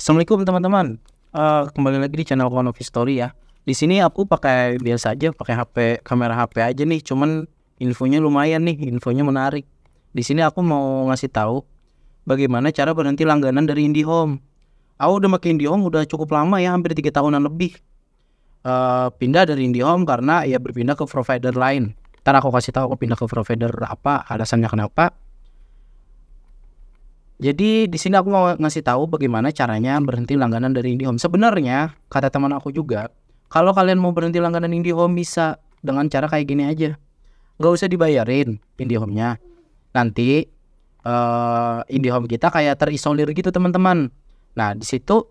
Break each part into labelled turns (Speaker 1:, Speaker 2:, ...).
Speaker 1: Assalamualaikum teman-teman. Eh, kembali lagi di channel Kono Story ya. Di sini aku pakai biasa aja, pakai HP kamera HP aja nih. Cuman infonya lumayan nih, infonya menarik. Di sini aku mau ngasih tahu bagaimana cara berhenti langganan dari IndiHome. Aku udah pakai IndiHome udah cukup lama ya, hampir tiga tahunan lebih. Eh, pindah dari IndiHome karena ya berpindah ke provider lain. Ntar aku kasih tahu aku pindah ke provider apa, alasannya kenapa. Jadi di sini aku mau ngasih tahu bagaimana caranya berhenti langganan dari IndiHome. Sebenarnya kata teman aku juga, kalau kalian mau berhenti langganan IndiHome bisa dengan cara kayak gini aja. Nggak usah dibayarin IndiHome-nya. Nanti uh, IndiHome kita kayak terisolir gitu teman-teman. Nah di situ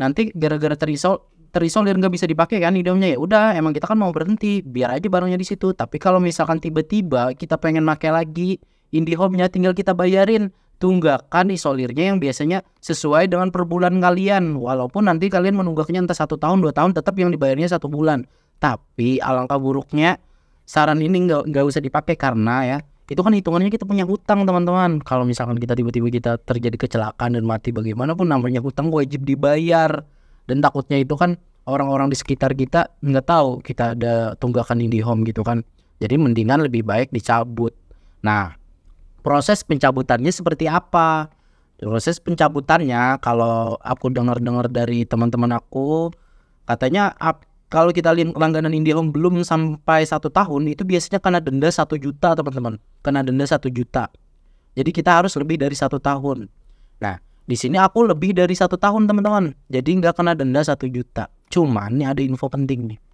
Speaker 1: nanti gara-gara terisol terisolir nggak bisa dipakai kan IndiHome-nya ya udah emang kita kan mau berhenti biar aja barangnya di situ. Tapi kalau misalkan tiba-tiba kita pengen pakai lagi IndiHome-nya tinggal kita bayarin tunggakan isolirnya yang biasanya sesuai dengan per bulan kalian. Walaupun nanti kalian menunggaknya entah satu tahun dua tahun tetap yang dibayarnya satu bulan. Tapi alangkah buruknya saran ini nggak nggak usah dipakai karena ya itu kan hitungannya kita punya hutang teman-teman. Kalau misalkan kita tiba-tiba kita terjadi kecelakaan dan mati bagaimanapun namanya hutang wajib dibayar. Dan takutnya itu kan orang-orang di sekitar kita nggak tahu kita ada tunggakan IndiHome gitu kan. Jadi mendingan lebih baik dicabut. Nah proses pencabutannya seperti apa? Proses pencabutannya kalau aku dengar-dengar dari teman-teman aku katanya ap, kalau kita lihat langganan IndiHome belum sampai satu tahun itu biasanya kena denda satu juta teman-teman. Kena denda satu juta. Jadi kita harus lebih dari satu tahun. Nah di sini aku lebih dari satu tahun teman-teman. Jadi nggak kena denda satu juta. Cuman ini ada info penting nih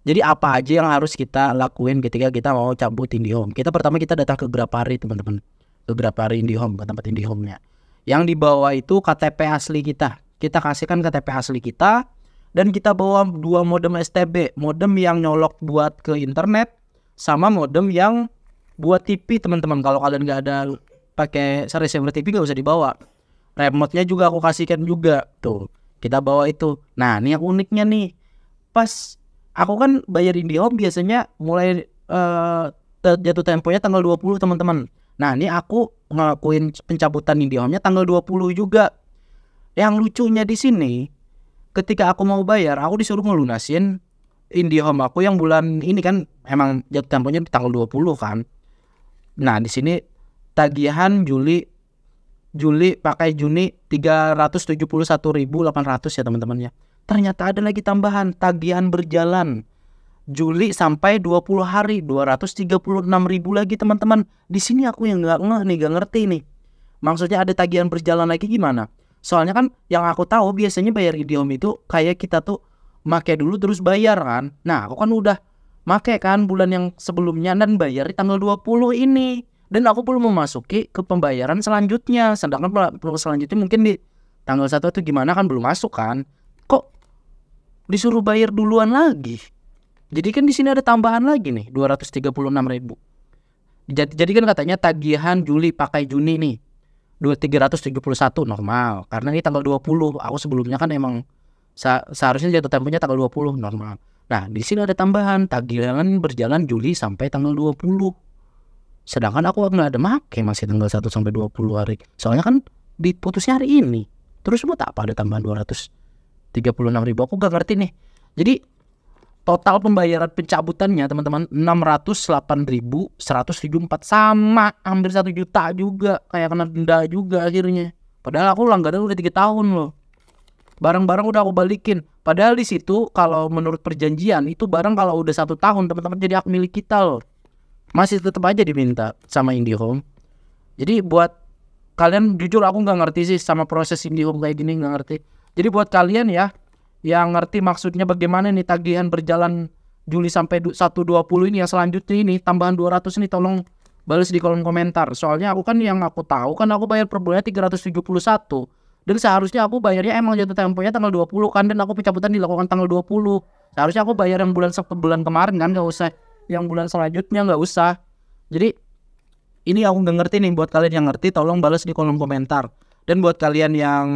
Speaker 1: jadi apa aja yang harus kita lakuin ketika kita mau cabut IndiHome? Kita pertama kita datang ke Grapari teman-teman. Ke Grapari IndiHome, ke tempat IndiHome-nya. Yang dibawa itu KTP asli kita. Kita kasihkan KTP asli kita dan kita bawa dua modem STB, modem yang nyolok buat ke internet sama modem yang buat TV teman-teman. Kalau kalian nggak ada pakai receiver TV nggak usah dibawa. Remote-nya juga aku kasihkan juga. Tuh, kita bawa itu. Nah, ini yang uniknya nih. Pas aku kan bayar IndiHome biasanya mulai uh, jatuh temponya tanggal 20 teman-teman. Nah, ini aku ngelakuin pencabutan IndiHome-nya tanggal 20 juga. Yang lucunya di sini ketika aku mau bayar, aku disuruh ngelunasin IndiHome aku yang bulan ini kan emang jatuh temponya di tanggal 20 kan. Nah, di sini tagihan Juli Juli pakai Juni 371.800 ya teman-teman ya ternyata ada lagi tambahan tagihan berjalan. Juli sampai 20 hari 236 ribu lagi teman-teman. Di sini aku yang nggak ngeh nih nggak ngerti nih. Maksudnya ada tagihan berjalan lagi gimana? Soalnya kan yang aku tahu biasanya bayar idiom itu kayak kita tuh make dulu terus bayar kan. Nah aku kan udah make kan bulan yang sebelumnya dan bayar di tanggal 20 ini. Dan aku belum memasuki ke pembayaran selanjutnya. Sedangkan selanjutnya mungkin di tanggal satu itu gimana kan belum masuk kan. Kok disuruh bayar duluan lagi. Jadi kan di sini ada tambahan lagi nih 236 ribu. Jadi, jadi kan katanya tagihan Juli pakai Juni nih 2371 normal karena ini tanggal 20 aku sebelumnya kan emang seharusnya jatuh temponya tanggal 20 normal. Nah, di sini ada tambahan tagihan berjalan Juli sampai tanggal 20. Sedangkan aku nggak ada make masih tanggal 1 sampai 20 hari. Soalnya kan diputusnya hari ini. Terus buat apa ada tambahan 200 36 ribu. Aku gak ngerti nih. Jadi total pembayaran pencabutannya teman-teman 608 ribu 174 sama hampir satu juta juga. Kayak kena denda juga akhirnya. Padahal aku langganan udah tiga tahun loh. Barang-barang udah aku balikin. Padahal di situ kalau menurut perjanjian itu barang kalau udah satu tahun teman-teman jadi hak milik kita loh. Masih tetap aja diminta sama IndiHome. Jadi buat kalian jujur aku nggak ngerti sih sama proses IndiHome kayak gini nggak ngerti jadi buat kalian ya yang ngerti maksudnya bagaimana nih tagihan berjalan Juli sampai 120 ini yang selanjutnya ini tambahan 200 ini tolong balas di kolom komentar. Soalnya aku kan yang aku tahu kan aku bayar per bulannya 371 dan seharusnya aku bayarnya emang jatuh temponya tanggal 20 kan dan aku pencabutan dilakukan tanggal 20. Seharusnya aku bayar yang bulan bulan kemarin kan nggak usah yang bulan selanjutnya nggak usah. Jadi ini aku nggak ngerti nih buat kalian yang ngerti tolong balas di kolom komentar. Dan buat kalian yang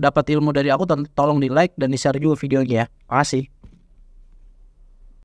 Speaker 1: dapat ilmu dari aku tolong di like dan di share juga videonya ya. Makasih.